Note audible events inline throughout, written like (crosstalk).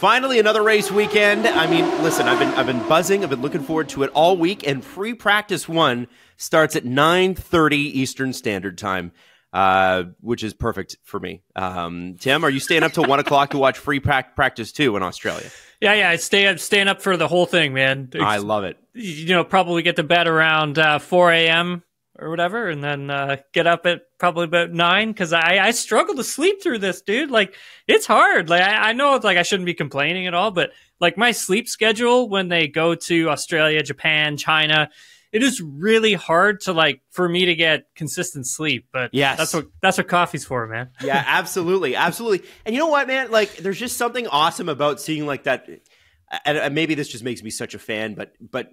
Finally, another race weekend. I mean, listen, I've been I've been buzzing. I've been looking forward to it all week. And free practice one starts at nine thirty Eastern Standard Time, uh, which is perfect for me. Um, Tim, are you staying up till one o'clock to watch free pra- practice two in Australia? Yeah, yeah, I stay up, staying up for the whole thing, man. It's, I love it. You know, probably get to bed around uh, four a.m. or whatever, and then uh, get up at probably about nine because I I struggle to sleep through this, dude. Like it's hard. Like I, I know it's like I shouldn't be complaining at all, but like my sleep schedule when they go to Australia, Japan, China, it is really hard to like for me to get consistent sleep. But yeah, that's what that's what coffee's for, man. (laughs) Yeah, absolutely, absolutely. And you know what, man? Like, there's just something awesome about seeing like that. And maybe this just makes me such a fan, but but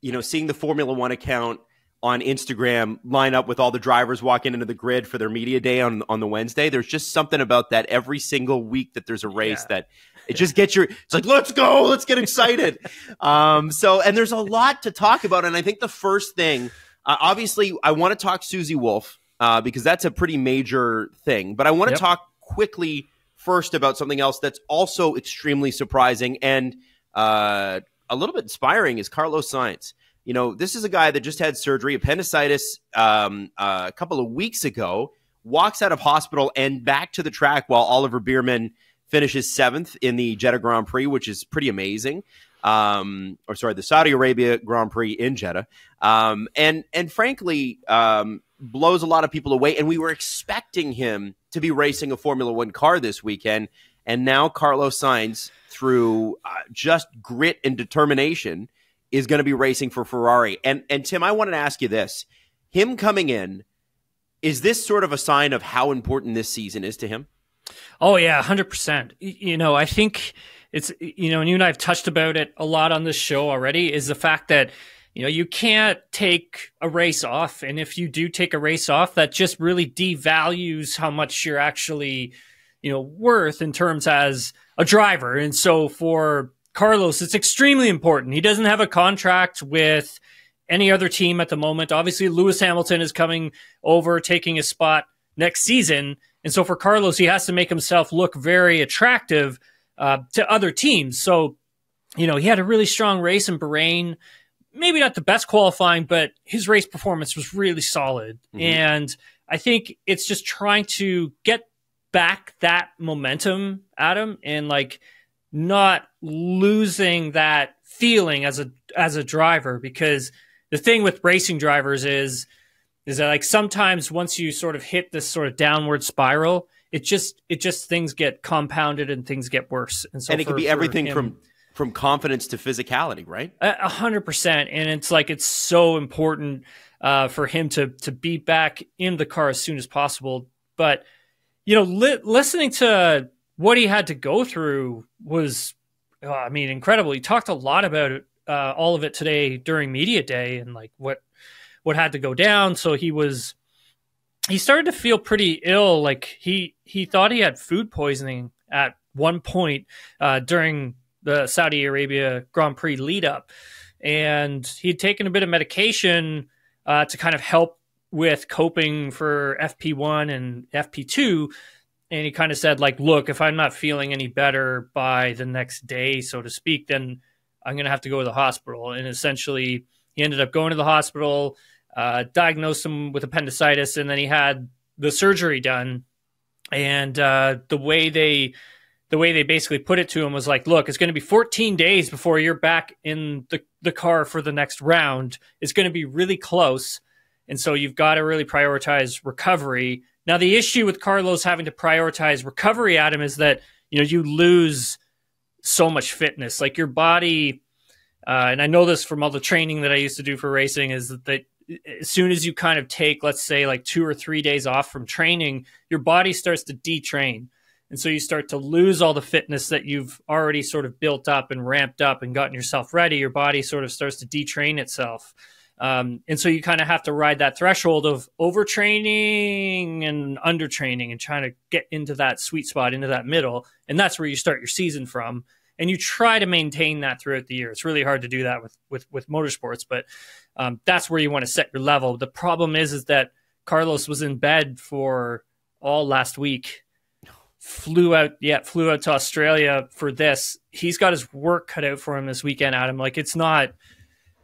you know, seeing the Formula One account on Instagram line up with all the drivers walking into the grid for their media day on on the Wednesday. There's just something about that every single week that there's a race Yeah. that it just gets your. It's like let's go, let's get excited. (laughs) um, so and there's a lot to talk about, and I think the first thing, uh, obviously, I want to talk Susie Wolff uh, because that's a pretty major thing, but I want to Yep. talk quickly first about something else that's also extremely surprising and uh, a little bit inspiring is Carlos Sainz. You know, this is a guy that just had surgery, appendicitis, um, uh, a couple of weeks ago. Walks out of hospital and back to the track while Oliver Bearman finishes seventh in the Jeddah Grand Prix, which is pretty amazing. Um, or sorry, the Saudi Arabia Grand Prix in Jeddah, um, and and frankly, um, blows a lot of people away. And we were expecting him to be racing a Formula One car this weekend, and now Carlos Sainz, through uh, just grit and determination, is going to be racing for Ferrari. And and Tim, I wanted to ask you this: him coming in, is this sort of a sign of how important this season is to him? Oh yeah, hundred percent. You know, I think it's you know, and you and I have touched about it a lot on this show already. Is the fact that you know you can't take a race off, and if you do take a race off, that just really devalues how much you're actually you know worth in terms as a driver. And so for Carlos, it's extremely important. He doesn't have a contract with any other team at the moment. Obviously, Lewis Hamilton is coming over, taking his spot next season. And so for Carlos, he has to make himself look very attractive uh, to other teams. So, you know, he had a really strong race in Bahrain. Maybe not the best qualifying, but his race performance was really solid. Mhm. And I think it's just trying to get back that momentum, Adam, and like not losing that feeling as a as a driver because the thing with racing drivers is is that like sometimes once you sort of hit this sort of downward spiral it just it just things get compounded and things get worse and so and it for- could be everything him- from from confidence to physicality, right? a a hundred percent, and it's like it's so important uh, for him to to be back in the car as soon as possible. But you know, li- listening to what he had to go through was, uh, I mean, incredible. He talked a lot about it, uh, all of it today during media day, and like what what had to go down. So he was he started to feel pretty ill. Like he he thought he had food poisoning at one point uh, during the Saudi Arabia Grand Prix lead up, and he'd taken a bit of medication uh, to kind of help with coping for FP1 and FP2. And he kind of said, like, look, if I'm not feeling any better by the next day, so to speak, then I'm going to have to go to the hospital. And essentially, he ended up going to the hospital, uh, diagnosed him with appendicitis, and then he had the surgery done. And uh, the way they the way they basically put it to him was like, look, it's going to be 14 days before you're back in the, the car for the next round. It's going to be really close. And so you've got to really prioritize recovery. Now, the issue with Carlos having to prioritize recovery, Adam, is that, you know, you lose so much fitness. Like your body, uh, and I know this from all the training that I used to do for racing, is that, that as soon as you kind of take, let's say, like two or three days off from training, your body starts to detrain. And so you start to lose all the fitness that you've already sort of built up and ramped up and gotten yourself ready. Your body sort of starts to detrain itself. Um, and so you kind of have to ride that threshold of overtraining and undertraining and trying to get into that sweet spot, into that middle. And that's where you start your season from. And you try to maintain that throughout the year. It's really hard to do that with with, with motorsports, but um, that's where you want to set your level. The problem is, is that Carlos was in bed for all last week flew out, yeah, flew out to Australia for this. He's got his work cut out for him this weekend, Adam. Like it's not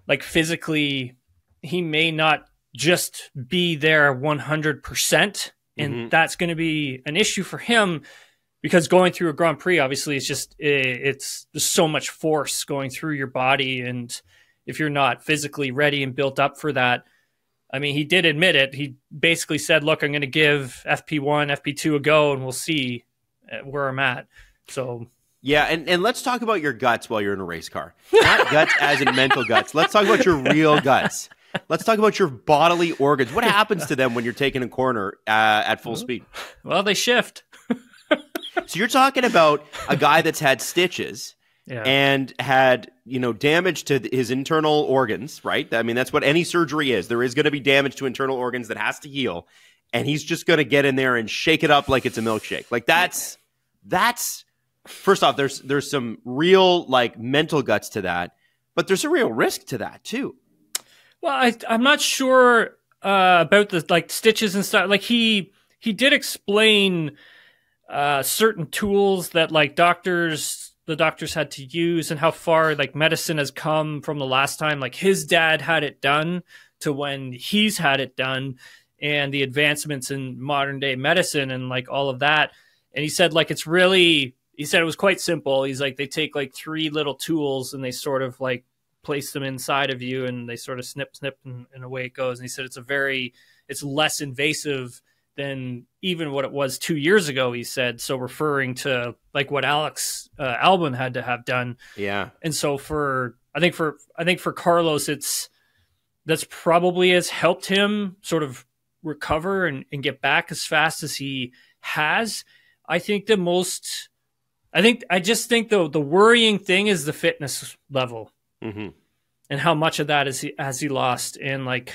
like physically, he may not just be there 100%. And mm-hmm. that's going to be an issue for him because going through a Grand Prix, obviously, it's just, it's there's so much force going through your body. And if you're not physically ready and built up for that, I mean, he did admit it. He basically said, "Look, I'm going to give FP1, FP2 a go, and we'll see uh, where I'm at." So yeah, and, and let's talk about your guts while you're in a race car. Not guts as in mental guts. Let's talk about your real (laughs) guts. Let's talk about your bodily organs. What (laughs) happens to them when you're taking a corner uh, at full speed? Well, they shift. (laughs) so you're talking about a guy that's had stitches yeah. and had you know damage to his internal organs right i mean that's what any surgery is there is going to be damage to internal organs that has to heal and he's just going to get in there and shake it up like it's a milkshake like that's that's first off there's there's some real like mental guts to that but there's a real risk to that too well I, i'm not sure uh, about the like stitches and stuff. Like he he did explain uh, certain tools that like doctors the doctors had to use and how far like medicine has come from the last time. Like his dad had it done to when he's had it done and the advancements in modern day medicine and like all of that. And he said like it's really he said it was quite simple. He's like they take like three little tools and they sort of like place them inside of you and they sort of snip snip and, and away it goes and he said it's a very it's less invasive than even what it was two years ago. He said so, referring to like what Alex uh, Albon had to have done. Yeah, and so for I think for I think for Carlos, it's that's probably has helped him sort of recover and, and get back as fast as he has. I think the most, I think I just think the the worrying thing is the fitness level. Mm-hmm. And how much of that is he has he lost? in like,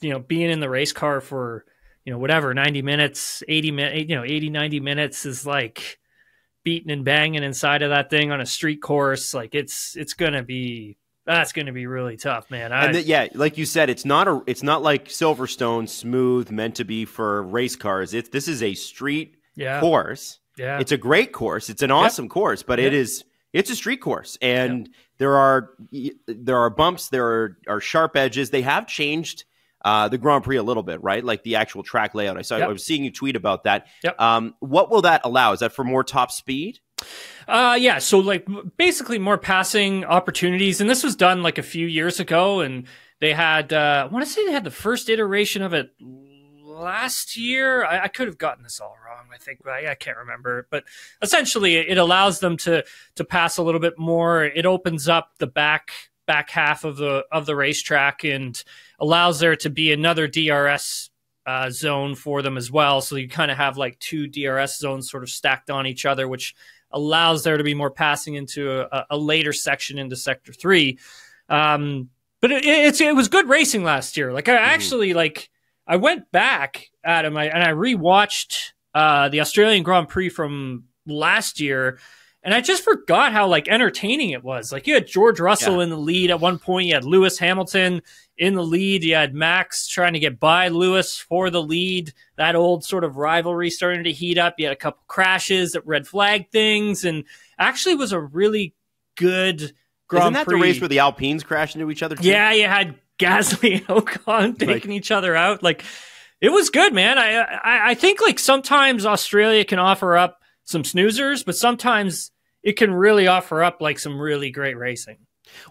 you know, being in the race car for you know, whatever, 90 minutes, 80 minutes, you know, 80, 90 minutes is like beating and banging inside of that thing on a street course. Like it's, it's going to be, that's going to be really tough, man. I, and the, yeah, like you said, it's not a, it's not like Silverstone smooth meant to be for race cars. It's, this is a street yeah. course. Yeah. It's a great course. It's an awesome yep. course, but yep. it is, it's a street course and yep. There are, there are bumps, there are, are sharp edges. They have changed uh, the Grand Prix a little bit, right? Like the actual track layout. I saw. Yep. I was seeing you tweet about that. Yep. Um, what will that allow? Is that for more top speed? Uh, yeah. So like basically more passing opportunities, and this was done like a few years ago, and they had. Uh, I want to say they had the first iteration of it last year. I, I could have gotten this all wrong. I think I, I can't remember, but essentially it allows them to to pass a little bit more. It opens up the back back half of the of the racetrack and allows there to be another DRS uh, zone for them as well. So you kind of have like two DRS zones sort of stacked on each other, which allows there to be more passing into a, a later section into sector three. Um, but it, it's it was good racing last year. Like I mm-hmm. actually like I went back at him and I rewatched uh, the Australian Grand Prix from last year and I just forgot how like entertaining it was. Like you had George Russell yeah. in the lead at one point. You had Lewis Hamilton in the lead. You had Max trying to get by Lewis for the lead. That old sort of rivalry starting to heat up. You had a couple crashes at red flag things, and actually was a really good Grand Isn't that Prix. the race where the Alpines crashed into each other? Too? Yeah, you had Gasly Ocon taking like, each other out. Like it was good, man. I, I I think like sometimes Australia can offer up some snoozers, but sometimes it can really offer up like some really great racing.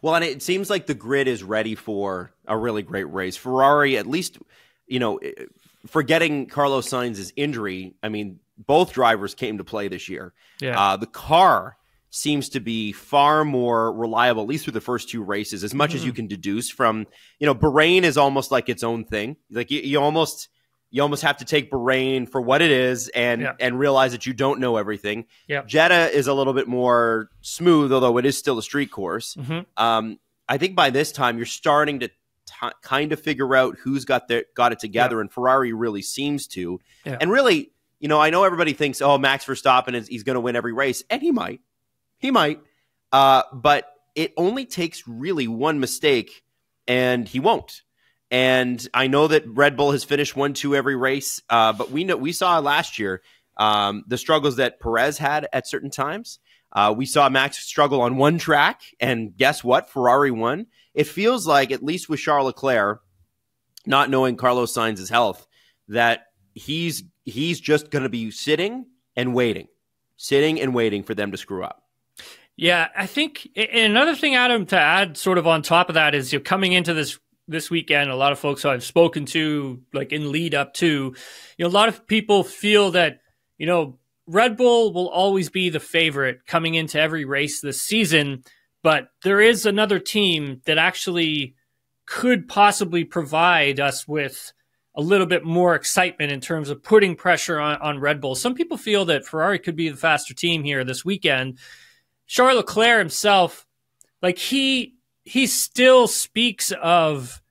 Well, and it seems like the grid is ready for a really great race. Ferrari, at least, you know, eh, forgetting Carlos Sainz's injury, I mean, both drivers came to play this year. Yeah. Uh, the car seems to be far more reliable, at least through the first two races, as much mm-hmm. as you mm-hmm. can deduce from, you know, Bahrain is almost like its own thing. Like you, you almost you almost have to take Bahrain for what it is and yeah. and realize that you don't know everything. Yeah. Jeddah is a little bit more smooth, although it is still a street course. Mm-hmm. Um, I think by this time you're starting to t- kind of figure out who's got their, got it together, yeah. and Ferrari really seems to. Yeah. And really, you know, I know everybody thinks, oh, Max Verstappen is he's going to win every race, and he might, he might, uh, but it only takes really one mistake, and he won't. And I know that Red Bull has finished one two every race, uh, but we know we saw last year um, the struggles that Perez had at certain times. Uh, we saw Max struggle on one track, and guess what? Ferrari won. It feels like, at least with Charles Leclerc, not knowing Carlos Sainz's health, that he's he's just going to be sitting and waiting, sitting and waiting for them to screw up. Yeah, I think another thing, Adam, to add sort of on top of that is you're coming into this this weekend. A lot of folks I've spoken to, like in lead up to, you know, a lot of people feel that you know Red Bull will always be the favorite coming into every race this season, but there is another team that actually could possibly provide us with a little bit more excitement in terms of putting pressure on, on Red Bull. Some people feel that Ferrari could be the faster team here this weekend. Charles Leclerc himself, like he he still speaks of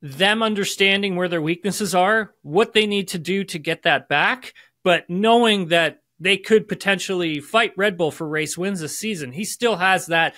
them understanding where their weaknesses are, what they need to do to get that back, but knowing that they could potentially fight Red Bull for race wins this season. He still has that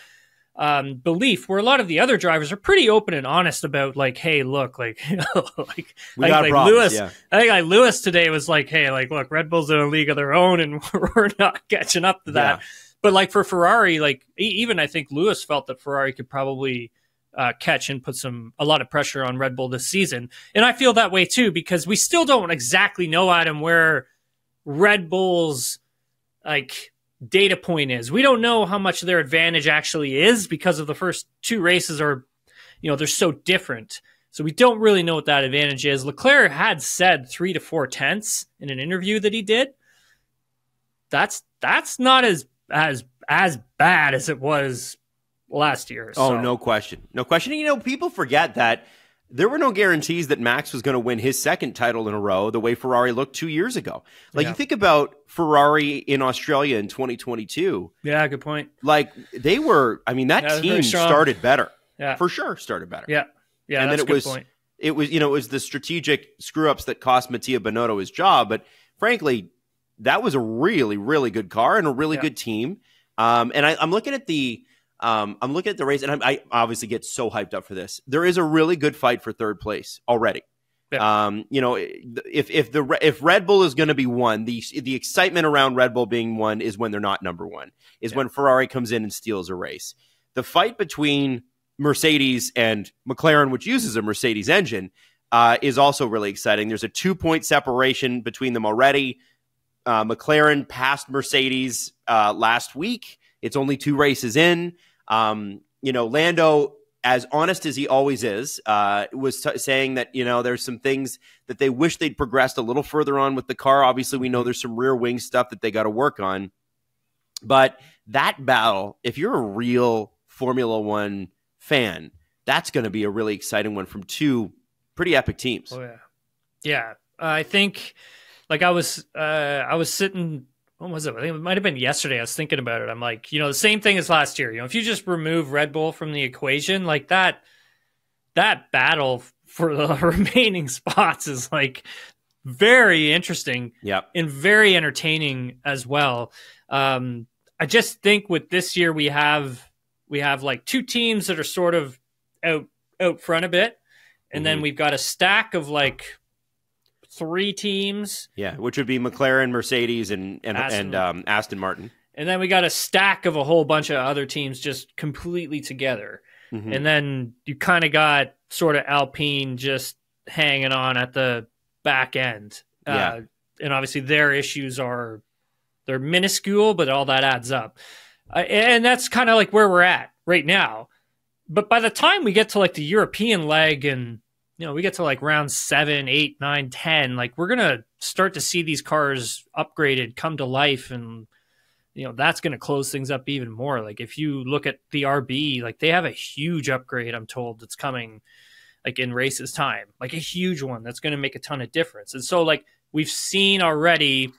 um, belief where a lot of the other drivers are pretty open and honest about like, hey, look, like, (laughs) like, We like, like problems, Lewis. yeah. I think like Lewis today was like, hey, like, look, Red Bull's in a league of their own, and (laughs) we're not catching up to that. Yeah. But like for Ferrari, like even I think Lewis felt that Ferrari could probably uh, catch and put some a lot of pressure on Red Bull this season, and I feel that way too because we still don't exactly know Adam where Red Bull's like data point is. We don't know how much their advantage actually is because of the first two races are, you know, they're so different. So we don't really know what that advantage is. Leclerc had said three to four tenths in an interview that he did. That's that's not as as as bad as it was last year. Oh, So- no question. No question. You know, people forget that there were no guarantees that Max was going to win his second title in a row the way Ferrari looked two years ago. Like, Yeah. you think about Ferrari in Australia in 2022, Yeah, good point. like, they were, I mean, that Yeah, team started better. Yeah, For sure, started better. yeah, yeah. And then it a good was- point. It was, you know, it was the strategic screw ups that cost Mattia Binotto his job. But frankly, that was a really, really good car and a really Yeah. good team. Um, and I, I'm looking at the, um, I'm looking at the race, and I, I obviously get so hyped up for this. There is a really good fight for third place already. Um, you know, if if the if Red Bull is going to be one, the the excitement around Red Bull being one is when they're not number one. Is Yeah. when Ferrari comes in and steals a race. The fight between Mercedes and McLaren, which uses a Mercedes engine, uh, is also really exciting. There's a two point separation between them already. Uh, McLaren passed Mercedes uh, last week. It's only two races in. Um, you know, Lando, as honest as he always is, uh, was t- saying that you know there's some things that they wish they'd progressed a little further on with the car. Obviously, we know there's some rear wing stuff that they got to work on. But that battle, if you're a real Formula One fan, that's going to be a really exciting one from two pretty epic teams. Oh yeah, yeah. I think like I was uh I was sitting. When was it? I think it might have been yesterday. I was thinking about it. I'm like, you know, the same thing as last year. You know, if you just remove Red Bull from the equation, like that, that battle for the (laughs) remaining spots is like very interesting Yeah. and very entertaining as well. Um, I just think with this year we have we have like two teams that are sort of out out front a bit, and then Mhm. we've got a stack of like three teams, Yeah, which would be McLaren, Mercedes, and and Aston- and um, Aston Martin. and then we got a stack of a whole bunch of other teams just completely together. Mhm. And then you kind of got sort of Alpine just hanging on at the back end. Yeah. Uh, and obviously their issues are they're minuscule, but all that adds up. Uh, and that's kind of like where we're at right now. But by the time we get to like the European leg and you know, we get to like round seven, eight, nine, ten, like we're gonna start to see these cars upgraded, come to life, and you know that's to close things up even more. Like if you look at the RB, like they have a huge upgrade. I'm told that's coming, like in races time, like a huge one that's to make a ton of difference. And so like we've seen already,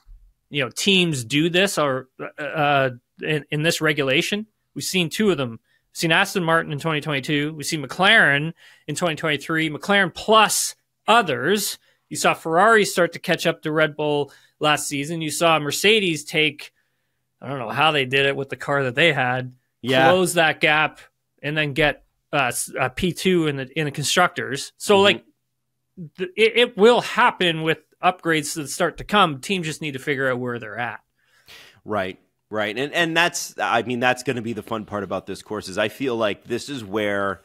you know, teams do this or uh, in, in this regulation. We've seen two of them. Seen Aston Martin in 2022. We've seen McLaren in 2023. McLaren plus others. You saw Ferrari start to catch up to Red Bull last season. You saw Mercedes take I don't know how they did it with the car that they had. Yeah. Close that gap and then get uh, P two in the in the constructors. So Mhm. like th- it, it will happen with upgrades that start to come, teams just need to figure out where they're at. Right. Right. And and that's I mean that's going to be the fun part about this course is I feel like this is where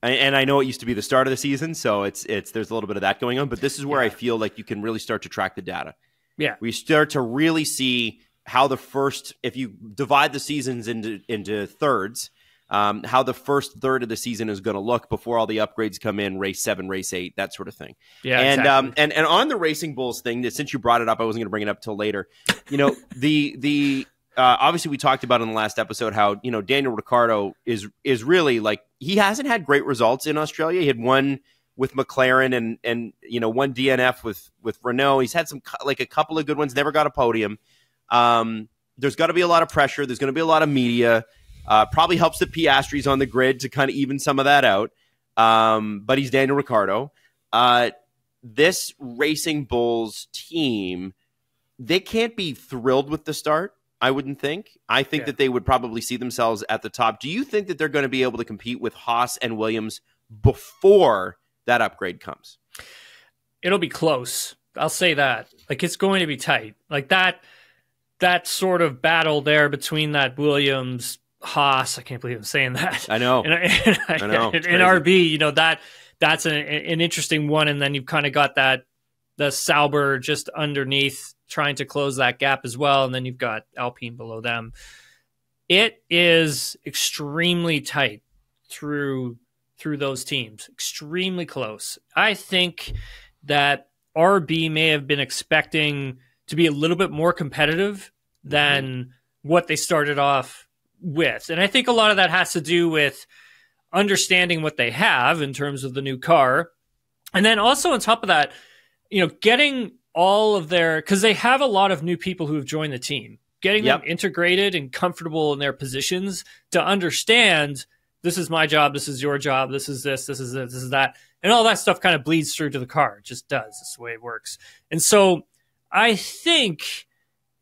and I know it used to be the start of the season, so it's it's there's a little bit of that going on, but this is where yeah. I feel like you can really start to track the data. Yeah. We start to really see how the first if you divide the seasons into into thirds, um, how the first third of the season is going to look before all the upgrades come in, race seven, race eight, that sort of thing. Yeah, and exactly. um, and and on the Racing Bulls thing, since you brought it up, I wasn't going to bring it up till later. You know, (laughs) the the uh, obviously we talked about in the last episode how you know Daniel Ricciardo is is really like he hasn't had great results in Australia. He had one with McLaren and and you know one DNF with with Renault. He's had some like a couple of good ones. Never got a podium. Um, there's got to be a lot of pressure. There's going to be a lot of media. Uh, probably helps the Piastris on the grid to kind of even some of that out. Um, but he's Daniel Ricciardo. Uh, this Racing Bulls team, they can't be thrilled with the start. I wouldn't think. I think yeah. that they would probably see themselves at the top. Do you think that they're going to be able to compete with Haas and Williams before that upgrade comes? It'll be close. I'll say that. Like it's going to be tight. Like that that sort of battle there between that Williams Haas. I can't believe I'm saying that. I know. And, (laughs) and, I know. In, RB, you know that that's an, an interesting one, and then you've kind of got that the Sauber just underneath trying to close that gap as well, and then you've got Alpine below them. It is extremely tight through through those teams, extremely close. I think that RB may have been expecting to be a little bit more competitive than mm-hmm. what they started off with. And I think a lot of that has to do with understanding what they have in terms of the new car. And then also on top of that, you know, getting all of their because they have a lot of new people who have joined the team, getting yep. them integrated and comfortable in their positions to understand this is my job, this is your job, this is this, this is this, this is that. And all that stuff kind of bleeds through to the car. It just does. That's the way it works. And so I think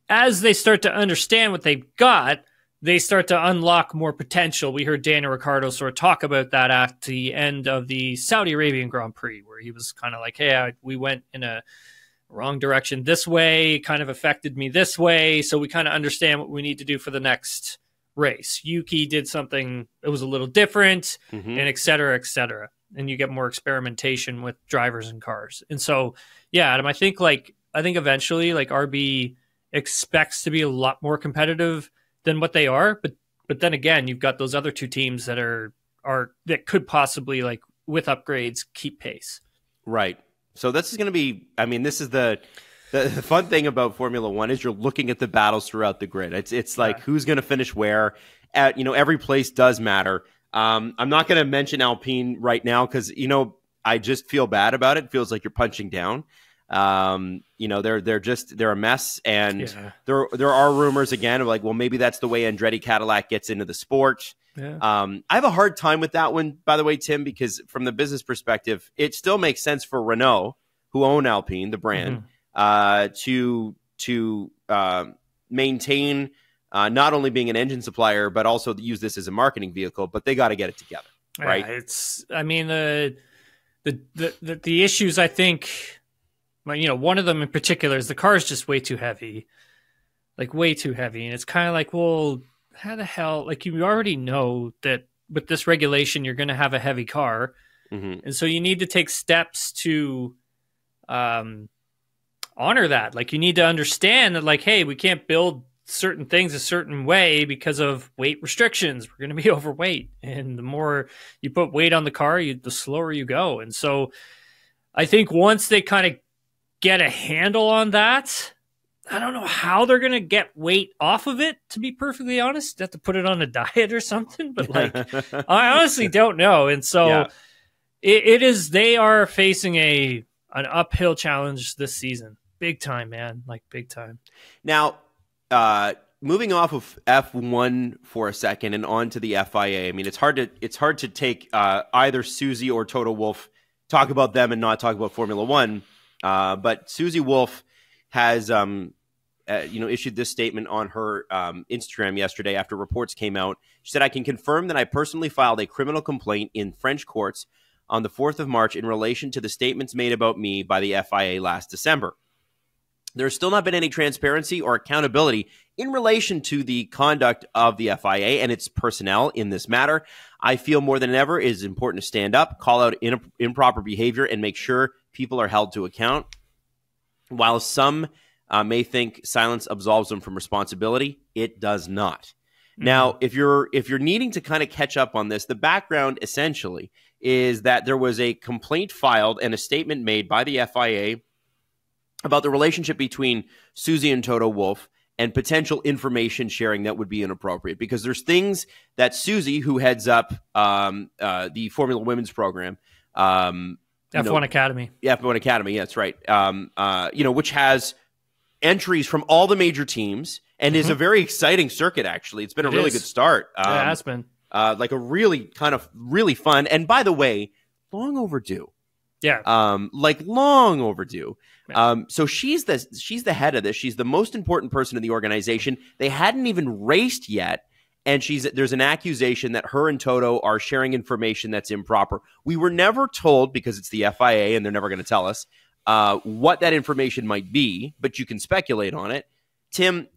as they start to understand what they've got, they start to unlock more potential. We heard Daniel Ricciardo sort of talk about that at the end of the Saudi Arabian Grand Prix, where he was kind of like, "Hey, I, we went in a wrong direction this way, kind of affected me this way, so we kind of understand what we need to do for the next race." Yuki did something that was a little different, mm-hmm. and et cetera, et cetera, and you get more experimentation with drivers and cars. And so, yeah, Adam, I think like I think eventually, like RB expects to be a lot more competitive than what they are. But but then again, you've got those other two teams that are are that could possibly like with upgrades keep pace. Right. So this is going to be. I mean, this is the, the, fun thing about Formula One is you're looking at the battles throughout the grid. It's it's like yeah. who's going to finish where. At you know every place does matter. Um, I'm not going to mention Alpine right now because you know I just feel bad about it. it. Feels like you're punching down. Um, you know, they're they're just they're a mess, and yeah. there there are rumors again of like, well, maybe that's the way Andretti Cadillac gets into the sport. Yeah. Um, I have a hard time with that one, by the way, Tim, because from the business perspective, it still makes sense for Renault, who own Alpine, the brand, mm-hmm. uh, to to uh, maintain uh, not only being an engine supplier, but also use this as a marketing vehicle. But they got to get it together, right? Yeah, it's, I mean, the, the the the issues I think you know, one of them in particular is the car is just way too heavy, like way too heavy, and it's kind of like, well, how the hell? Like you already know that with this regulation, you're going to have a heavy car, mm-hmm. and so you need to take steps to, um, honor that. Like you need to understand that, like, hey, we can't build certain things a certain way because of weight restrictions. We're going to be (laughs) overweight, and the more you put weight on the car, you, the slower you go. And so, I think once they kind of get a handle on that. I don't know how they're going to get weight off of it, to be perfectly honest. have to put it on a (laughs) diet or something, but like, (laughs) I honestly don't know. And so yeah. it, it is, they are facing a, an uphill challenge this season. Big time, man. Like, big time. Now, uh, moving off of F1 for a second and on to the FIA. I mean, it's hard to, it's hard to take uh, either Susie or Toto Wolff talk about them and not talk about Formula One uh, but Susie Wolff has, um, uh, you know, issued this statement on her um, Instagram yesterday after reports came out. She said, "I can confirm that I personally filed a criminal complaint in French courts on the 4th of March in relation to the statements made about me by the FIA last December. There's still not been any transparency or accountability in relation to the conduct of the FIA and its personnel in this matter. I feel more than ever it is important to stand up, call out in- improper behavior, and make sure people are held to account. While some uh, may think silence absolves them from responsibility, it does not. Mm-hmm. Now, if you're if you're needing to kind of catch up on this, the background essentially is that there was a complaint filed and a statement made by the FIA about the relationship between Susie and Toto Wolff and potential information sharing that would be inappropriate because there's things that Susie, who heads up um, uh, the Formula Women's program, um, F1 know, Academy, F1 Academy, yeah, that's right. Um, uh, you know, which has entries from all the major teams and mm-hmm. is a mm-hmm. very exciting circuit. Actually, it's been a really is. good start. Um, yeah, it has been uh, like a really kind of really fun. And by the way, long overdue. Yeah. Um, like long overdue. Um, so she's the she's the head of this. She's the most important person in the organization. They hadn't even raced yet, and she's there's an accusation that her and Toto are sharing information that's improper. We were never told because it's the FIA and they're never going to tell us uh, what that information might be, but you can speculate on it. Tim,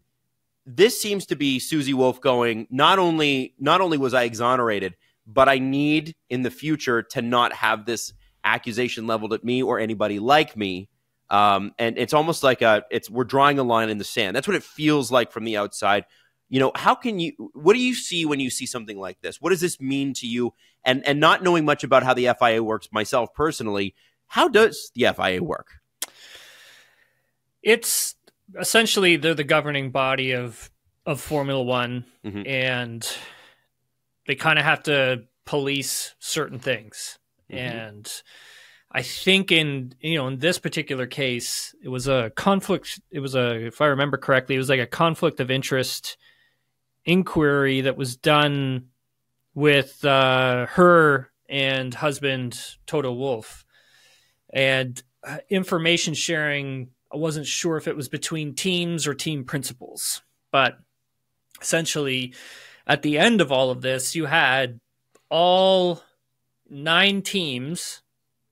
this seems to be Susie Wolff going. Not only not only was I exonerated, but I need in the future to not have this accusation leveled at me or anybody like me um, and it's almost like a it's we're drawing a line in the sand. That's what it feels like from the outside. You know, how can you what do you see when you see something like this? What does this mean to you? And and not knowing much about how the FIA works myself personally, how does the FIA work? It's essentially they're the governing body of of Formula One, mm-hmm. and they kind of have to police certain things. Mm-hmm. And I think in you know in this particular case, it was a conflict. It was a, if I remember correctly, it was like a conflict of interest inquiry that was done with uh, her and husband Toto Wolff, and uh, information sharing. I wasn't sure if it was between teams or team principals, but essentially, at the end of all of this, you had all nine teams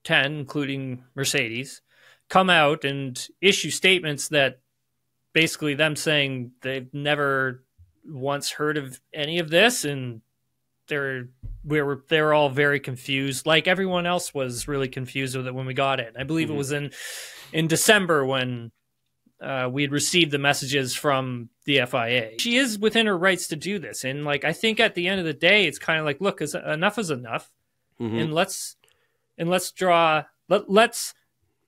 10, including Mercedes, come out and issue statements that basically them saying they've never once heard of any of this and they're we were they're all very confused like everyone else was really confused with it when we got it i believe mm-hmm. it was in in december when uh, we had received the messages from the fia she is within her rights to do this and like i think at the end of the day it's kind of like look is enough is enough mm-hmm. and let's and let's draw let, let's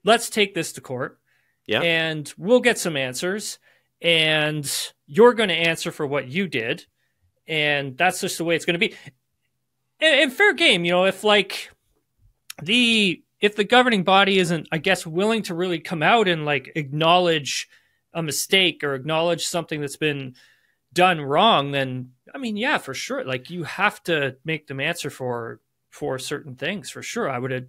let's take this to court. Yeah. And we'll get some answers and you're going to answer for what you did and that's just the way it's going to be. And, and fair game, you know, if like the if the governing body isn't I guess willing to really come out and like acknowledge a mistake or acknowledge something that's been done wrong then I mean, yeah, for sure. Like you have to make them answer for for certain things for sure. I would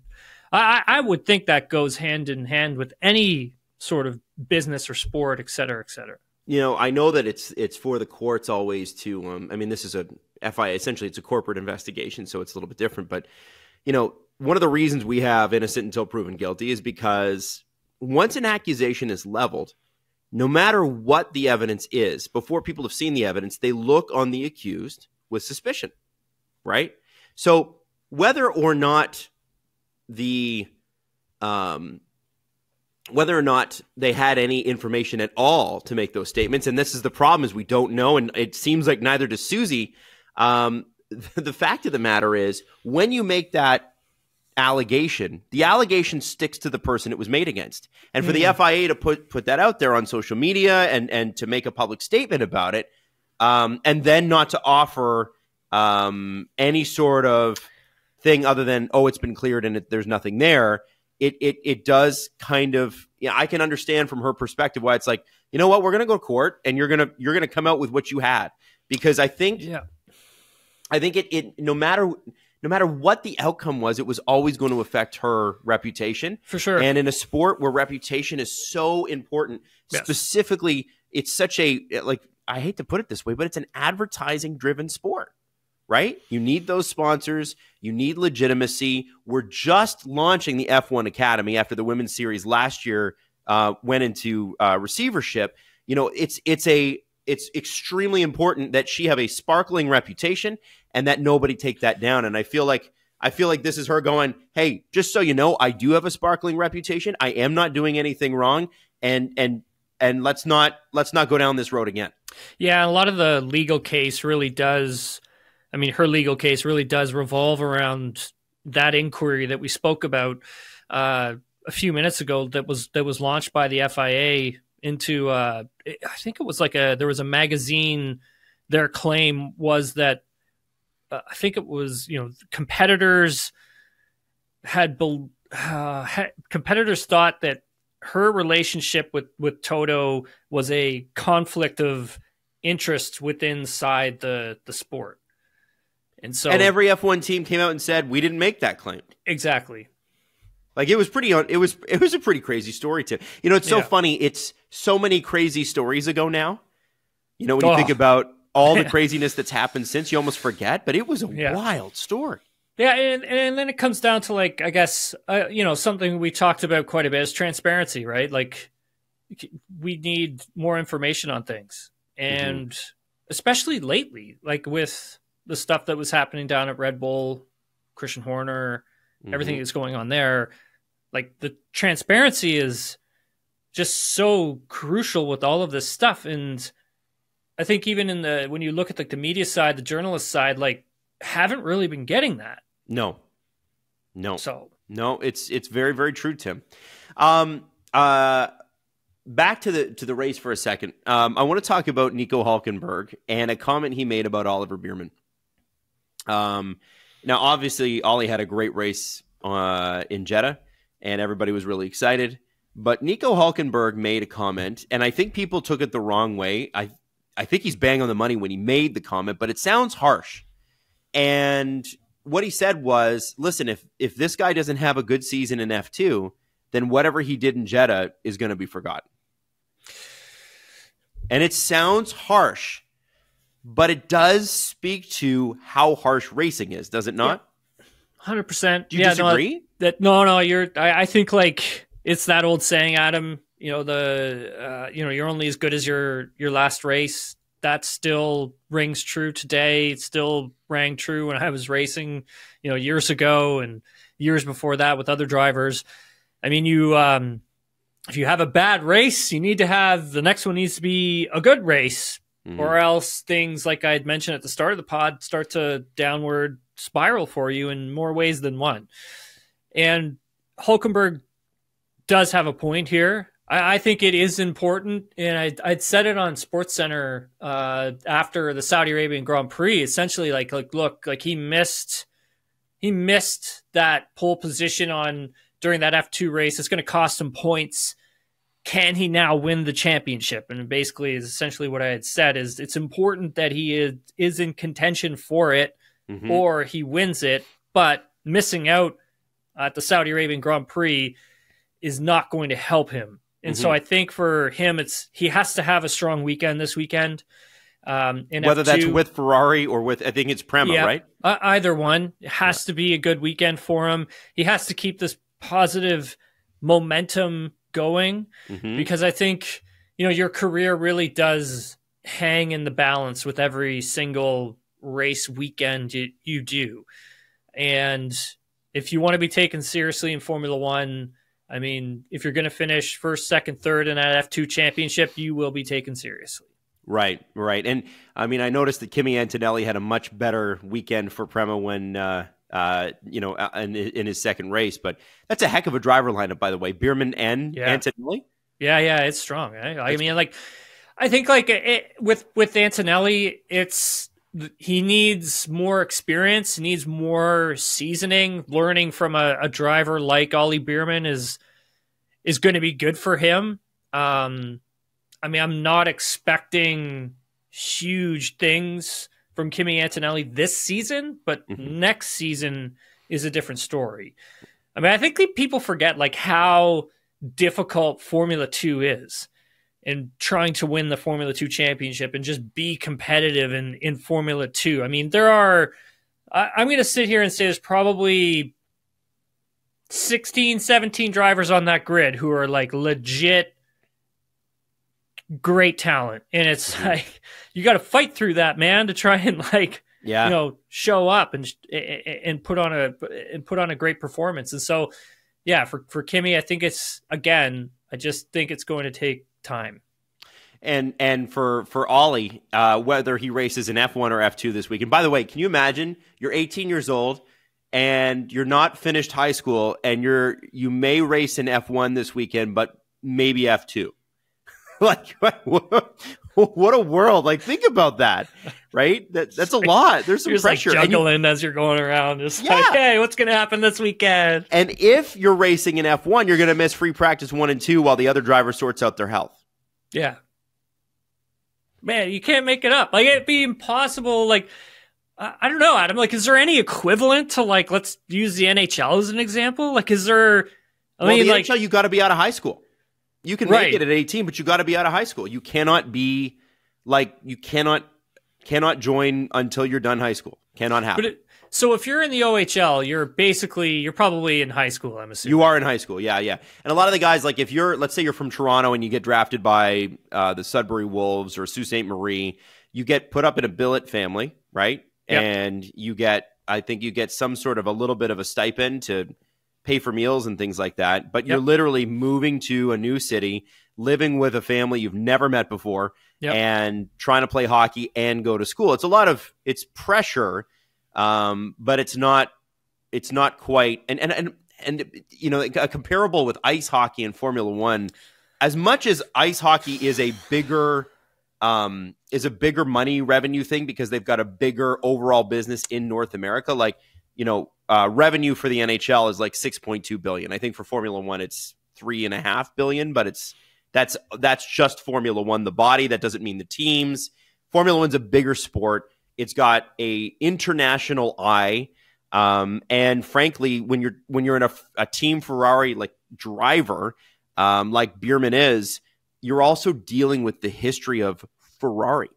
I, I would think that goes hand in hand with any sort of business or sport, et cetera, et cetera. You know, I know that it's it's for the courts always to. Um, I mean, this is a FIA. Essentially, it's a corporate investigation, so it's a little bit different. But you know, one of the reasons we have innocent until proven guilty is because once an accusation is leveled, no matter what the evidence is, before people have seen the evidence, they look on the accused with suspicion, right? So whether or not the um, whether or not they had any information at all to make those statements, and this is the problem: is we don't know, and it seems like neither does Susie. Um, (laughs) the fact of the matter is, when you make that allegation, the allegation sticks to the person it was made against, and for mm. the hmm. FIA to put put that out there on social media and and to make a public statement about it, um, and then not to offer um, any sort of thing other than oh it's been cleared and it, there's nothing there it it it does kind of yeah I can understand from her perspective why it's like you know what we're gonna go to court and you're gonna you're gonna come out with what you had because I think yeah I think it it no matter no matter what the outcome was, it was always going to affect her reputation. For sure. And in a sport where reputation is so important, yes. specifically, it's such a, like, I hate to put it this way, but it's an advertising driven sport right? You need those sponsors. You need legitimacy. We're just launching the F1 Academy after the women's series last year uh, went into uh, receivership. You know, it's it's a it's extremely important that she have a sparkling reputation and that nobody take that down. And I feel like I feel like this is her going, "Hey, just so you know, I do have a sparkling reputation. I am not doing anything wrong, and and and let's not let's not go down this road again." Yeah, a lot of the legal case really does. I mean, her legal case really does revolve around that inquiry that we spoke about uh, a few minutes ago. That was that was launched by the FIA into. Uh, I think it was like a there was a magazine. Their claim was that uh, I think it was you know competitors had, be, uh, had competitors thought that her relationship with with Toto was a conflict of interest within inside the the sport. And so And every F1 team came out and said we didn't make that claim. Exactly. Like it was pretty it was it was a pretty crazy story too. You know, it's so yeah. funny. It's so many crazy stories ago now. You know, when you oh. think about all the (laughs) craziness that's happened since, you almost forget, but it was a yeah. wild story. Yeah, and, and then it comes down to like I guess uh, you know something we talked about quite a bit is transparency, right? Like we need more information on things, mm-hmm. and mm-hmm. especially lately, like with the stuff that was happening down at Red Bull, Christian Horner, mm-hmm. everything that's going on there, like the transparency is just so crucial with all of this stuff, and I think even in the when you look at like the media side, the journalist side, like haven't really been getting that. No, no. So no, it's it's very very true, Tim. Um, uh, back to the to the race for a second. Um, I want to talk about Nico Hulkenberg and a comment he made about Oliver Bearman. Um, now obviously Ollie had a great race uh, in Jeddah, and everybody was really excited. But Nico Hulkenberg made a comment, and I think people took it the wrong way. I I think he's bang on the money when he made the comment, but it sounds harsh. And what he said was, listen, if if this guy doesn't have a good season in F2, then whatever he did in Jeddah is going to be forgotten. And it sounds harsh, but it does speak to how harsh racing is, does it not? Hundred percent. Do you yeah, disagree? No, that no, no. You're. I, I, think like it's that old saying, Adam. You know the. Uh, you know you're only as good as your your last race that still rings true today. It still rang true when I was racing, you know, years ago and years before that with other drivers. I mean, you, um, if you have a bad race, you need to have the next one needs to be a good race, mm-hmm. or else things like I had mentioned at the start of the pod start to downward spiral for you in more ways than one. And Hulkenberg does have a point here. I, I think it is important, and I, I'd said it on Sports Center uh, after the Saudi Arabian Grand Prix. Essentially, like like look, like he missed he missed that pole position on during that F two race. It's going to cost him points. Can he now win the championship? And basically, is essentially what I had said. Is it's important that he is is in contention for it, mm-hmm. or he wins it. But missing out at the Saudi Arabian Grand Prix is not going to help him. And mm-hmm. so I think for him, it's he has to have a strong weekend this weekend. Um, Whether F2, that's with Ferrari or with, I think it's Prema, yeah, right? Uh, either one. It has yeah. to be a good weekend for him. He has to keep this positive momentum going mm-hmm. because I think, you know, your career really does hang in the balance with every single race weekend you, you do. And if you want to be taken seriously in Formula One, I mean, if you're going to finish first, second, third in that F2 championship, you will be taken seriously. Right, right. And I mean, I noticed that Kimi Antonelli had a much better weekend for Prema when, uh, uh, you know, uh, in, in, his second race. But that's a heck of a driver lineup, by the way. Bearman and yeah. Antonelli. Yeah, yeah, it's strong. I, I mean, like, I think like it, with with Antonelli, it's he needs more experience, needs more seasoning. Learning from a, a driver like Ollie Bearman is is going to be good for him. Um, I mean, I'm not expecting huge things from Kimi Antonelli this season, but mm-hmm. next season is a different story. I mean, I think people forget like how difficult Formula Two is and trying to win the Formula 2 championship and just be competitive in, in Formula 2. I mean, there are, I, I'm going to sit here and say there's probably 16, 17 drivers on that grid who are like legit great talent. And it's mm-hmm. like, (laughs) you got to fight through that, man, to try and (laughs) like, yeah. you know, show up and, and put on a, and put on a great performance. And so, yeah, for, for Kimi, I think it's, again, I just think it's going to take time. And and for for Ollie, uh, whether he races in F one or F two this week. And by the way, can you imagine? You're 18 years old and you're not finished high school, and you're you may race in F one this weekend, but maybe F two. (laughs) like what, (laughs) what a world! Like think about that, right? That (laughs) that's a lot. There's some you're pressure. Like juggling you, as you're going around. Just yeah. like, hey, what's going to happen this weekend? And if you're racing in F1, you're going to miss free practice one and two while the other driver sorts out their health. Yeah. Man, you can't make it up. Like it'd be impossible. Like I, I don't know, Adam. Like, is there any equivalent to like let's use the NHL as an example? Like, is there? I well, mean, the like, NHL, you got to be out of high school. You can right. make it at 18, but you got to be out of high school. You cannot be like you cannot cannot join until you're done high school. Cannot happen. It, so if you're in the OHL, you're basically you're probably in high school. I'm assuming you are in high school. Yeah, yeah. And a lot of the guys, like if you're, let's say you're from Toronto and you get drafted by uh, the Sudbury Wolves or Sault Ste. Marie, you get put up in a billet family, right? Yep. And you get, I think you get some sort of a little bit of a stipend to pay for meals and things like that. But you're literally moving to a new city, living with a family you've never met before, yep. and trying to play hockey and go to school. It's a lot of it's pressure um, but it's not it's not quite and and and and you know comparable with ice hockey and Formula One. As much as ice hockey is a bigger um, is a bigger money revenue thing because they've got a bigger overall business in North America. Like you know, uh, revenue for the NHL is like six point two billion. I think for Formula One it's three and a half billion, but it's that's that's just Formula One, the body. That doesn't mean the teams. Formula One's a bigger sport. It's got a international eye. Um, and frankly, when you're when you're in a, a team Ferrari like driver, um, like Bearman is, you're also dealing with the history of Ferrari,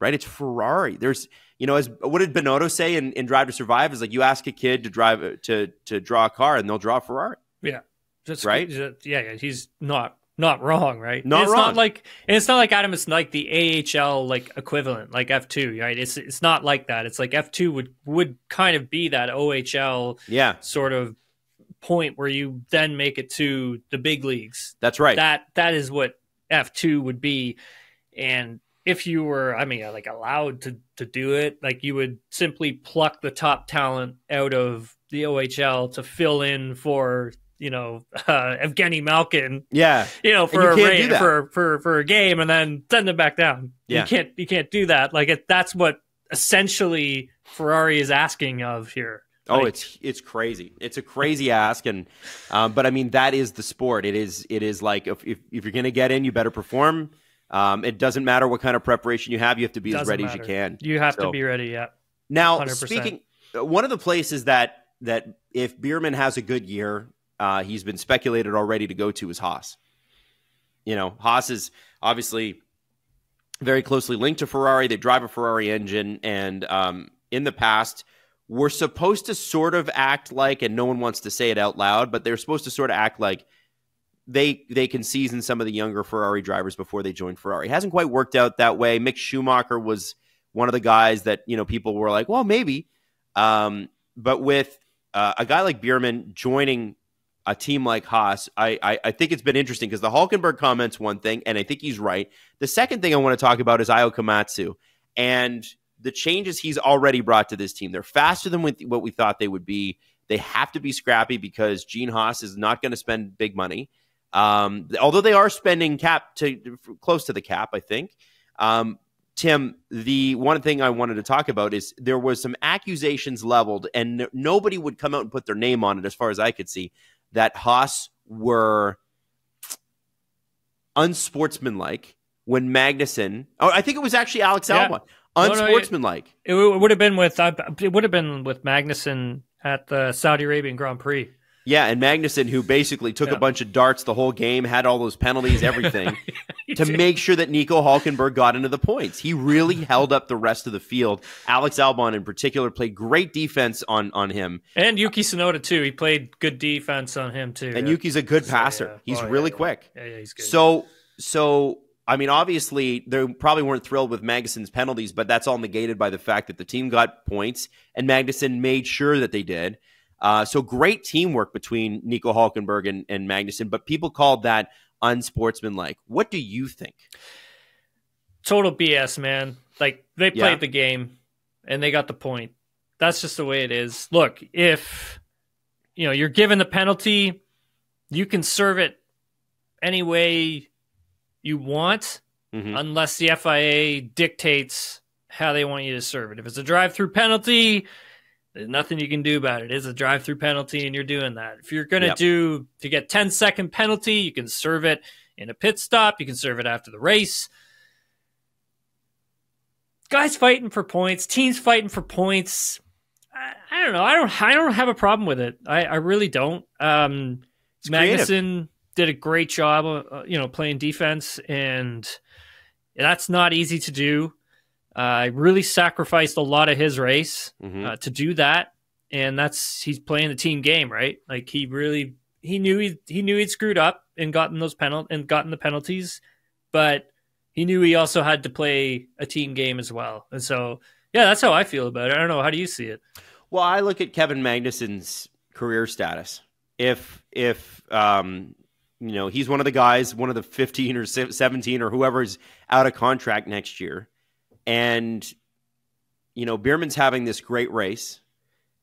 right? It's Ferrari. There's you know, as what did Binotto say in, in Drive to Survive? Is like you ask a kid to drive to to draw a car and they'll draw a Ferrari. Yeah, that's right. Yeah, yeah, he's not not wrong, right? Not it's wrong. Not like and it's not like Adam. It's like the AHL like equivalent, like F two, right? It's it's not like that. It's like F two would would kind of be that OHL, yeah, sort of point where you then make it to the big leagues. That's right. That that is what F two would be, and if you were, I mean, like allowed to to do it, like you would simply pluck the top talent out of the OHL to fill in for you know (laughs) uh, Evgeny Malkin. Yeah, you know for you a for for for a game and then send them back down. Yeah. You can't you can't do that. Like it, that's what essentially Ferrari is asking of here. Oh, like, it's it's crazy. It's a crazy ask, and um, but I mean that is the sport. It is it is like if if, if you're going to get in, you better perform. Um, it doesn't matter what kind of preparation you have. You have to be as ready matter. as you can. You have so, to be ready. Yeah. Now, 100%. speaking, one of the places that that if Bearman has a good year, uh, he's been speculated already to go to is Haas. You know, Haas is obviously very closely linked to Ferrari. They drive a Ferrari engine, and um, in the past, were supposed to sort of act like, and no one wants to say it out loud, but they're supposed to sort of act like they they can season some of the younger Ferrari drivers before they join Ferrari. It hasn't quite worked out that way. Mick Schumacher was one of the guys that you know people were like, well, maybe. Um, but with uh, a guy like Bearman joining a team like Haas, I, I, I think it's been interesting because the Hulkenberg comments one thing, and I think he's right. The second thing I want to talk about is Ayao Komatsu and the changes he's already brought to this team. They're faster than what we thought they would be. They have to be scrappy because Gene Haas is not going to spend big money. Um, although they are spending cap to close to the cap, I think. Um, Tim, the one thing I wanted to talk about is there was some accusations leveled, and nobody would come out and put their name on it, as far as I could see, that Haas were unsportsmanlike when Magnussen. Oh, I think it was actually Alex yeah. Albon. Unsportsmanlike. No, no, it, it, would have been with uh, it would have been with Magnussen at the Saudi Arabian Grand Prix. Yeah, and Magnussen, who basically took Yeah. a bunch of darts the whole game, had all those penalties, (laughs) everything, to did. make sure that Nico Hulkenberg got into the points. He really (laughs) held up the rest of the field. Alex Albon, in particular, played great defense on on him. and Yuki Tsunoda too. He played good defense on him too. And yeah. Yuki's a good passer. yeah. He's Oh, really quick. Yeah, yeah, he's good. So, so I mean, obviously, they probably weren't thrilled with Magnussen's penalties, but that's all negated by the fact that the team got points, and Magnussen made sure that they did. Uh, so, great teamwork between Nico Hulkenberg and, and Magnussen, but people called that unsportsmanlike. What do you think? total BS, man. Like they played Yeah. the game and they got the point. That's just the way it is. Look, if you know you're given the penalty, you can serve it any way you want, Mhm. unless the FIA dictates how they want you to serve it. If it's a drive-through penalty, there's nothing you can do about it. It's a drive-through penalty, and you're doing that. If you're going to Yep. do to get 10 second penalty, you can serve it in a pit stop. You can serve it after the race. Guys fighting for points, teams fighting for points. I, I don't know. I don't. I don't have a problem with it. I, I really don't. Um, It's creative. Magnussen did a great job, uh, you know, playing defense, and that's not easy to do. Uh, I really sacrificed a lot of his race Mhm. uh, to do that, and that's he's playing the team game, right? Like he really he knew he he knew he'd screwed up and gotten those penal and gotten the penalties, but he knew he also had to play a team game as well, and so yeah, that's how I feel about it. I don't know. How do you see it? Well, I look at Kevin Magnussen's career status. If if um, you know he's one of the guys, one of the fifteen or seventeen or whoever's out of contract next year, and you know Bearman's having this great race,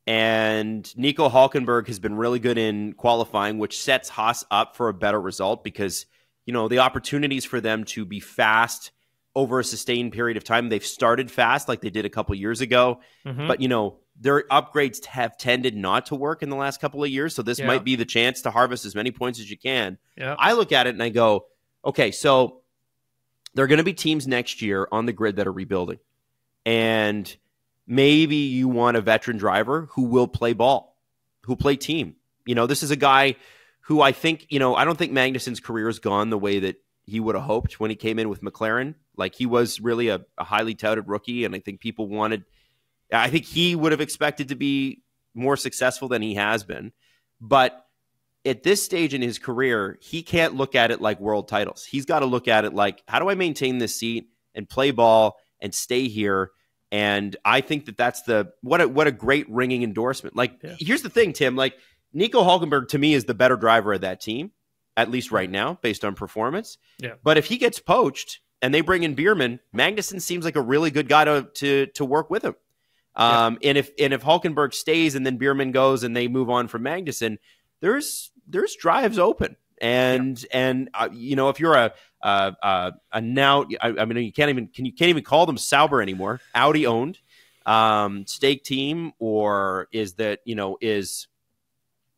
and Nico Hulkenberg has been really good in qualifying, which sets Haas up for a better result because you know the opportunities for them to be fast over a sustained period of time. They've started fast, like they did a couple years ago Mhm. but you know their upgrades have tended not to work in the last couple of years so this Yeah. might be the chance to harvest as many points as you can yeah, i look at it and i go okay so there are going to be teams next year on the grid that are rebuilding. And maybe you want a veteran driver who will play ball who play team. You know this is a guy who i think you know i don't think Magnussen's career has gone the way that he would have hoped when he came in with mclaren. Like he was really a, a highly touted rookie and i think people wanted I think he would have expected to be more successful than he has been. But at this stage in his career, he can't look at it like world titles. He's got to look at it like, how do I maintain this seat and play ball and stay here? And I think that that's the what a what a great ringing endorsement. Like, Yeah. here's the thing, Tim. Like, Nico Hulkenberg to me is the better driver of that team, at least right now, based on performance. Yeah. But if he gets poached and they bring in Bearman, Magnussen seems like a really good guy to to to work with him. Um, and if and if Hulkenberg stays and then Bearman goes and they move on from Magnussen, there's there's drives open. And and uh, you know if you're a a, now I, I mean you can't even can you can't even call them Sauber anymore. Audi owned um, stake team or is that you know is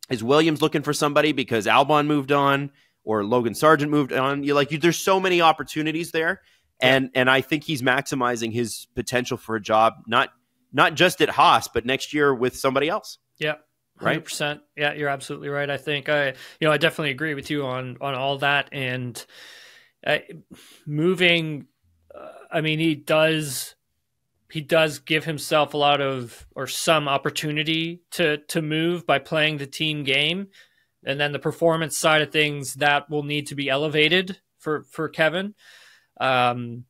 is Williams looking for somebody because Albon moved on or Logan Sargeant moved on? You like you, there's so many opportunities there. And and I think he's maximizing his potential for a job not not just at Haas but next year with somebody else. Yeah. Right? Hundred percent. Yeah, you're absolutely right. I think I, you know, I definitely agree with you on on all that. And uh, moving, uh, I mean, he does he does give himself a lot of or some opportunity to to move by playing the team game, and then the performance side of things that will need to be elevated for for Kevin. Um,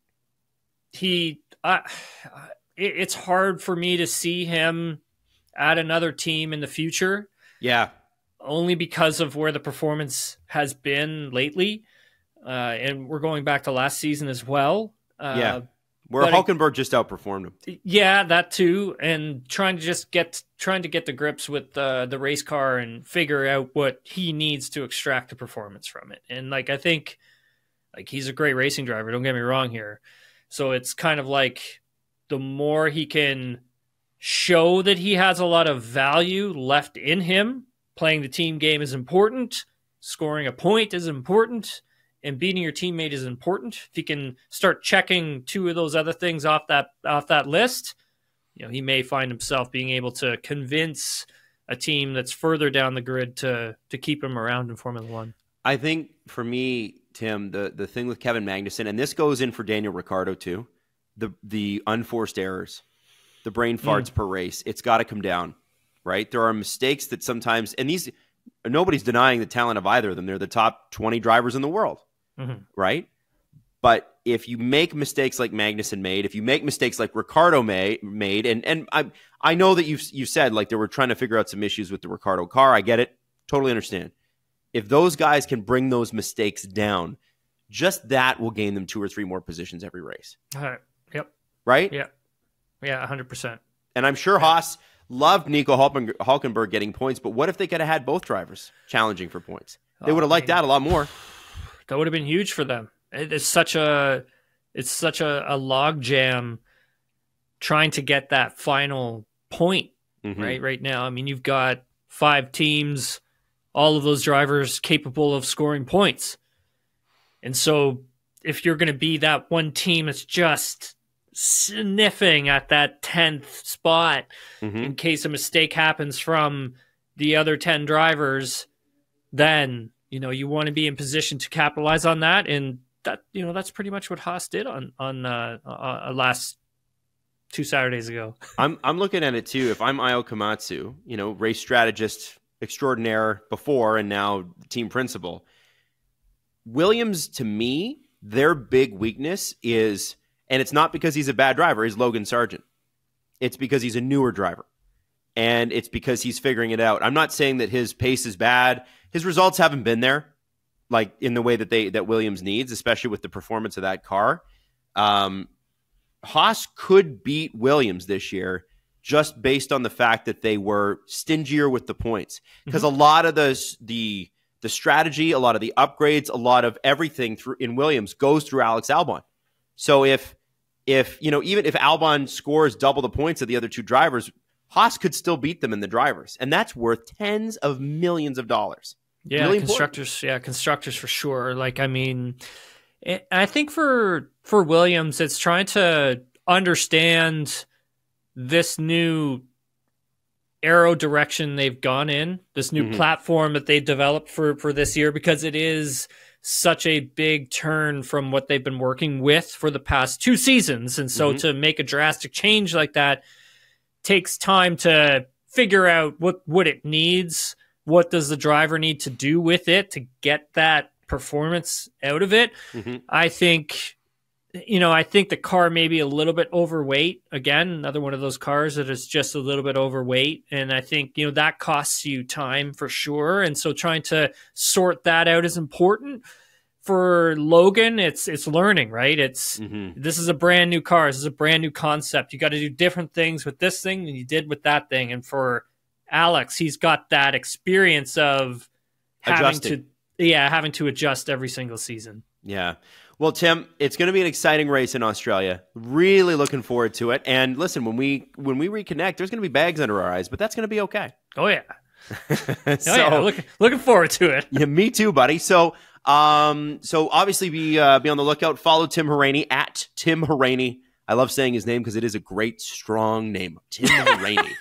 he, I, it, it's hard for me to see him at another team in the future yeah only because of where the performance has been lately. Uh, and we're going back to last season as well. Uh, Yeah. where Hulkenberg just outperformed him yeah, that too, and trying to just get trying to get the grips with uh, the race car and figure out what he needs to extract the performance from it. And like I think, like he's a great racing driver. Don't get me wrong here. So it's kind of like the more he can show that he has a lot of value left in him, playing the team game is important. Scoring a point is important and beating your teammate is important. If he can start checking two of those other things off that off that list, you know, he may find himself being able to convince a team that's further down the grid to to keep him around in Formula One. I think for me, Tim, the the thing with Kevin Magnussen, and this goes in for Daniel Ricciardo too, the the unforced errors, the brain farts mm. per race. It's got to come down, right? There are mistakes that sometimes, and these nobody's denying the talent of either of them. They're the top twenty drivers in the world, mm-hmm. right? But if you make mistakes like Magnussen made, if you make mistakes like Ricciardo may, made, and and I I know that you've you said like they were trying to figure out some issues with the Ricciardo car. I get it, totally understand. If those guys can bring those mistakes down, just that will gain them two or three more positions every race. All right. Yep. Right. Yeah. Yeah. Hundred percent. And I'm sure Haas loved Nico Hulkenberg getting points, but what if they could have had both drivers challenging for points? They would have liked that a lot more. That would have been huge for them. It's such a it's such a, a log jam trying to get that final point mm-hmm. right right now. I mean, you've got five teams, all of those drivers capable of scoring points. And so if you're going to be that one team that's just sniffing at that 10th spot mm-hmm. in case a mistake happens from the other 10 drivers, then, you know, you want to be in position to capitalize on that. And that you know that's pretty much what Haas did on on uh, uh, uh, last two Saturdays ago. (laughs) I'm I'm looking at it too. If I'm Ayao Komatsu, you know, race strategist extraordinaire before and now team principal, Williams to me, their big weakness is, and it's not because he's a bad driver, he's Logan Sargeant. It's because he's a newer driver. And it's because he's figuring it out. I'm not saying that his pace is bad. His results haven't been there like in the way that they that Williams needs, especially with the performance of that car. Um, Haas could beat Williams this year just based on the fact that they were stingier with the points because mm-hmm. a lot of the the the strategy, a lot of the upgrades, a lot of everything through in Williams goes through Alex Albon. So if if you know even if Albon scores double the points of the other two drivers, Haas could still beat them in the drivers, and that's worth tens of millions of dollars. Yeah, really constructors. Important. Yeah, constructors for sure. Like, I mean, it, I think for for Williams, it's trying to understand this new aero direction they've gone in, this new mm-hmm. platform that they developed for for this year, because it is such a big turn from what they've been working with for the past two seasons, and so mm-hmm. to make a drastic change like that takes time to figure out what what it needs what does the driver need to do with it to get that performance out of it? Mm-hmm. I think you know, I think the car may be a little bit overweight. Again, another one of those cars that is just a little bit overweight. And I think, you know, that costs you time for sure. And so trying to sort that out is important. For Logan, it's it's learning, right? It's mm-hmm. this is a brand new car. This is a brand new concept. You got to do different things with this thing than you did with that thing. And for Alex, he's got that experience of having Adjusting. to yeah, having to adjust every single season. Yeah. Well, Tim, it's going to be an exciting race in Australia. Really looking forward to it. And listen, when we when we reconnect, there's going to be bags under our eyes, but that's going to be okay. Oh yeah. so, (laughs) oh, yeah. Looking, looking forward to it. yeah, me too, buddy. So, um, so obviously be uh, be on the lookout. Follow Tim Hauraney at Tim Hauraney. I love saying his name because it is a great, strong name, Tim Hauraney. (laughs)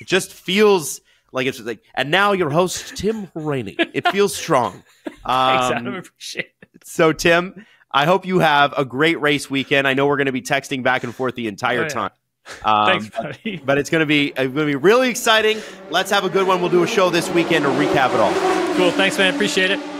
It just feels like it's like, and now your host, Tim Rainey. It feels strong. Um, (laughs) Thanks, I appreciate it. So, Tim, I hope you have a great race weekend. I know we're going to be texting back and forth the entire oh, yeah. time. (laughs) Um, Thanks, buddy. But, but it's going to be going to be really exciting. Let's have a good one. We'll do a show this weekend to recap it all. Cool. Thanks, man. Appreciate it.